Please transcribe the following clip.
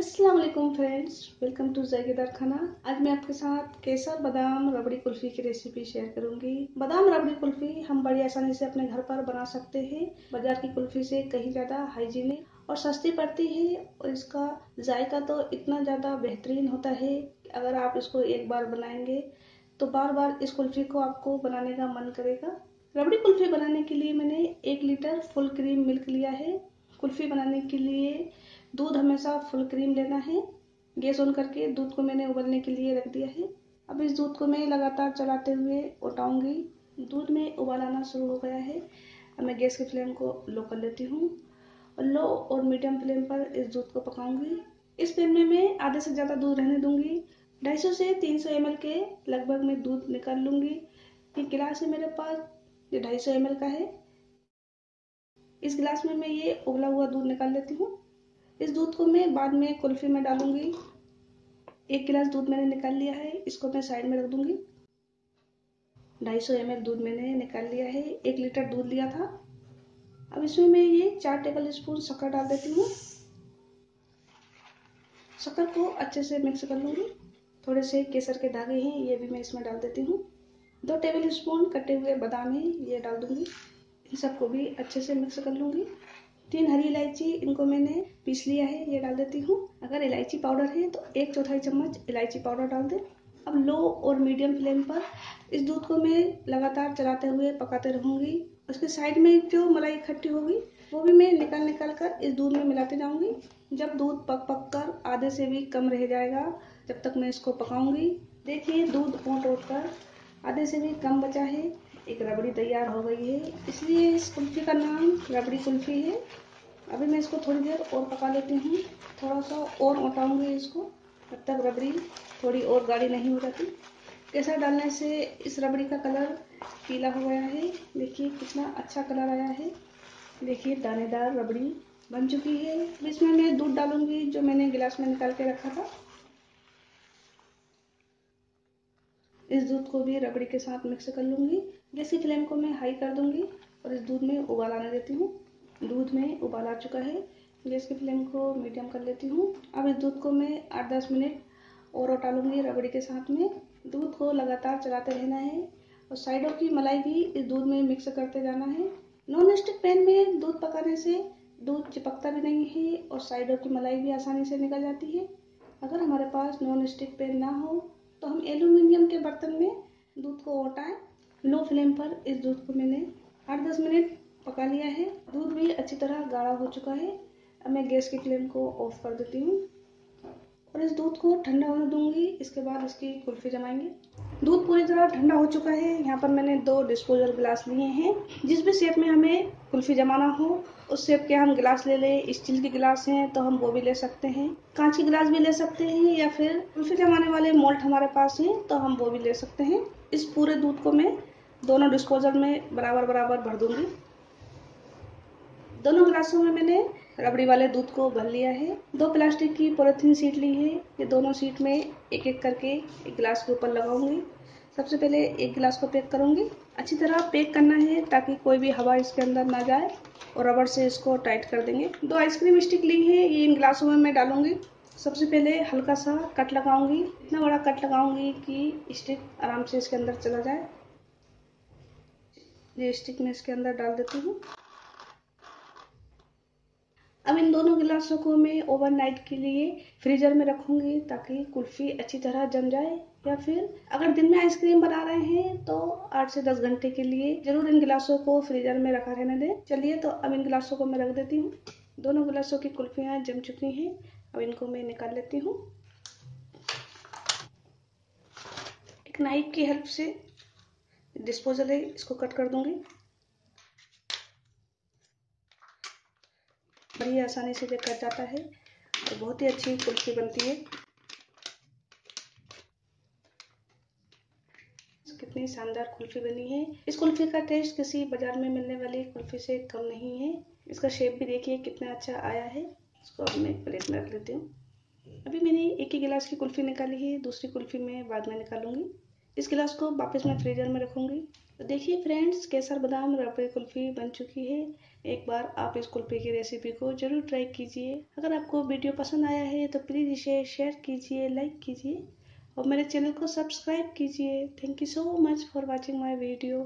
अस्सलाम friends, welcome to जैगेदार खाना। आज मैं आपके साथ केसर, बादाम, रबड़ी कुल्फी की रेसिपी शेयर करूँगी। बादाम, रबड़ी कुल्फी हम बड़ी आसानी से अपने घर पर बना सकते हैं। बाज़ार की कुल्फी से कहीं ज़्यादा हाइजीनिक और सस्ती पड़ती है और इसका जायका तो इतना ज़्यादा बेहतरीन होता है कि अगर आप इसको एक बार बनाएँगे तो बार बार इस कुल्फी को आपको बनाने का मन करेगा। रबड़ी कुल्फी बनाने के लिए मैंने एक लीटर फुल क्रीम मिल्क लिया है। कुल्फी बनाने के लिए दूध हमेशा फुल क्रीम लेना है। गैस ऑन करके दूध को मैंने उबलने के लिए रख दिया है। अब इस दूध को मैं लगातार चलाते हुए उठाऊँगी। दूध में उबाल आना शुरू हो गया है। अब मैं गैस की फ्लेम को लो कर लेती हूँ। और लो और मीडियम फ्लेम पर इस दूध को पकाऊँगी। इस पैन में मैं आधे से ज़्यादा दूध रहने दूँगी। 250 से 300 सौ के लगभग मैं दूध निकाल लूँगी। ये गिलास है मेरे पास। ये ढाई सौ का है। इस गिलास में मैं ये उबला हुआ दूध निकाल लेती हूँ। इस दूध को मैं बाद में कुल्फी में डालूँगी। एक गिलास दूध मैंने निकाल लिया है, इसको मैं साइड में रख दूँगी। ढाई सौ एम दूध मैंने निकाल लिया है, एक लीटर दूध लिया था। अब इसमें मैं ये चार टेबल स्पून शक्कर डाल देती हूँ। शक्कर को अच्छे से मिक्स कर लूँगी। थोड़े से केसर के धागे हैं, ये भी मैं इसमें डाल देती हूँ। दो टेबल स्पून कटे हुए बादाम है, ये डाल दूँगी। इन सबको भी अच्छे से मिक्स कर लूँगी। तीन हरी इलायची इनको मैंने पीस लिया है, ये डाल देती हूँ। अगर इलायची पाउडर है तो एक चौथाई चम्मच इलायची पाउडर डाल दें। अब लो और मीडियम फ्लेम पर इस दूध को मैं लगातार चलाते हुए पकाते रहूँगी। उसके साइड में जो मलाई इकट्ठी होगी, वो भी मैं निकाल निकाल कर इस दूध में मिलाते जाऊँगी जब दूध पक पक कर आधे से भी कम रह जाएगा, जब तक मैं इसको पकाऊँगी। देखिए दूध ओट ओट कर आधे से भी कम बचा है। एक रबड़ी तैयार हो गई है। इसलिए इस कुल्फ़ी का नाम रबड़ी कुल्फ़ी है। अभी मैं इसको थोड़ी देर और पका लेती हूँ। थोड़ा सा और उठाऊँगी इसको तब तक रबड़ी थोड़ी और गाढ़ी नहीं हो जाती। केसर डालने से इस रबड़ी का कलर पीला हो गया है। देखिए कितना अच्छा कलर आया है। देखिए, दानेदार रबड़ी बन चुकी है। इसमें मैं दूध डालूँगी जो मैंने गिलास में निकाल के रखा था। इस दूध को भी रबड़ी के साथ मिक्स कर लूँगी। गैस की फ्लेम को मैं हाई कर दूँगी और इस दूध में उबाल आने देती हूँ। दूध में उबाल आ चुका है। गैस की फ्लेम को मीडियम कर लेती हूँ। अब इस दूध को मैं आठ दस मिनट और उटालूँगी रबड़ी के साथ में। दूध को लगातार चलाते रहना है और साइडों की मलाई भी इस दूध में मिक्स करते जाना है। नॉन स्टिक पैन में दूध पकाने से दूध चिपकता भी नहीं है और साइडों की मलाई भी आसानी से निकल जाती है। अगर हमारे पास नॉन स्टिक पैन ना हो तो हम एल्यूमिनियम के बर्तन में दूध को ओटाएँ। लो फ्लेम पर इस दूध को मैंने आठ दस मिनट पका लिया है। दूध भी अच्छी तरह गाढ़ा हो चुका है। अब मैं गैस की फ्लेम को ऑफ़ कर देती हूँ। और इस दूध को ठंडा होने दूँगी, इसके बाद इसकी कुल्फी जमाएँगे। दूध पूरी तरह ठंडा हो चुका है। यहाँ पर मैंने दो डिस्पोजल गिलास लिए हैं। जिस भी शेप में हमें कुल्फी जमाना हो, उस शेप के हम गिलास ले लें। स्टील के गिलास हैं तो हम वो भी ले सकते हैं। कांच के गिलास भी ले सकते हैं, या फिर कुल्फी जमाने वाले मोल्ट हमारे पास हैं तो हम वो भी ले सकते हैं। इस पूरे दूध को मैं दोनों डिस्पोजल में बराबर बराबर भर दूँगी। दोनों गिलासों में मैंने रबड़ी वाले दूध को भर लिया है। दो प्लास्टिक की पॉलिथीन सीट ली है। ये दोनों सीट में एक एक करके एक गिलास के ऊपर लगाऊँगी। सबसे पहले एक गिलास को पैक करूँगी। अच्छी तरह पैक करना है ताकि कोई भी हवा इसके अंदर ना जाए और रबड़ से इसको टाइट कर देंगे। दो आइसक्रीम स्टिक ली है। ये इन गिलासों में मैं डालूँगी। सबसे पहले हल्का सा कट लगाऊँगी। इतना बड़ा कट लगाऊँगी कि स्टिक आराम से इसके अंदर चला जाए। ये स्टिक में इसके अंदर डाल देती हूँ अब इन दोनों गिलासों को मैं ओवरनाइट के लिए फ्रीजर में रखूँगी ताकि कुल्फी अच्छी तरह जम जाए या फिर अगर दिन में आइसक्रीम बना रहे हैं तो आठ से दस घंटे के लिए ज़रूर इन गिलासों को फ्रीजर में रखा रहने दें। चलिए तो अब इन गिलासों को मैं रख देती हूँ। दोनों गिलासों की कुल्फियाँ जम चुकी हैं। अब इनको मैं निकाल लेती हूँ। एक नाइफ की हेल्प से डिस्पोजल है, इसको कट कर दूँगी। बड़ी आसानी से कट जाता है और बहुत ही अच्छी कुल्फी बनती है। कितनी शानदार कुल्फी बनी है। इस कुल्फी का टेस्ट किसी बाज़ार में मिलने वाली कुल्फी से कम नहीं है। इसका शेप भी देखिए कितना अच्छा आया है। इसको अब मैं प्लेट में रख लेती हूँ। अभी मैंने एक ही गिलास की कुल्फी निकाली है। दूसरी कुल्फी मैं बाद में निकालूँगी। इस गिलास को वापस मैं फ्रीजर में रखूँगी। तो देखिए फ्रेंड्स केसर बादाम रबड़ी कुल्फ़ी बन चुकी है। एक बार आप इस कुल्फ़ी की रेसिपी को ज़रूर ट्राई कीजिए। अगर आपको वीडियो पसंद आया है तो प्लीज़ इसे शेयर कीजिए लाइक कीजिए और मेरे चैनल को सब्सक्राइब कीजिए। Thank you so much for watching my video